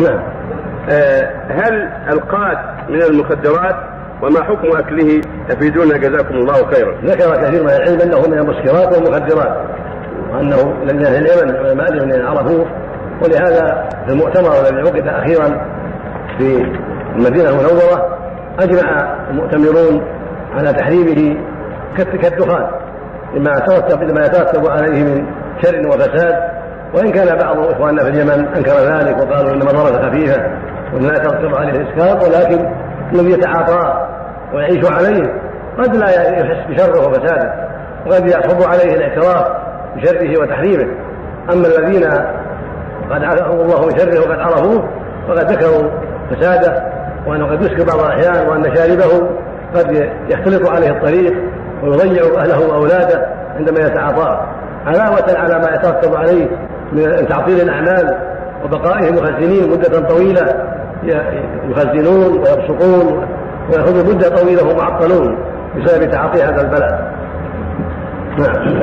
نعم آه، هل القات من المخدرات وما حكم أكله أفيدونا جزاكم الله خيرا. ذكر كثير من العلم أنه من المسكرات والمخدرات وأنه من أهل اليمن العلماء الذين عرفوه ولهذا في المؤتمر الذي عقد أخيرا في المدينة المنورة أجمع المؤتمرون على تحريمه كالدخان لما ترتب لما يترتب عليه من شر وفساد وإن كان بعض إخواننا في اليمن أنكر ذلك وقالوا ان مضرته خفيفة ولا ترتب عليه الاسكار ولكن الذي يتعاطاه ويعيش عليه. قد لا يحس بشره وفساده وقد يصب عليه الاعتراف بشره وتحريمه. أما الذين قد عافاهم الله من شره وقد عرفوه فقد ذكروا فساده وانه قد يسكر بعض الأحيان وأن شاربه قد يختلط عليه الطريق ويضيع أهله وأولاده عندما يتعاطاه. علاوة على ما يترتب عليه من تعطيل الأعمال وبقائهم مخزنين مدة طويلة يخزنون ويبصقون ويأخذوا مدة طويلة ومعطلون بسبب تعاطي هذا البلاء نعم.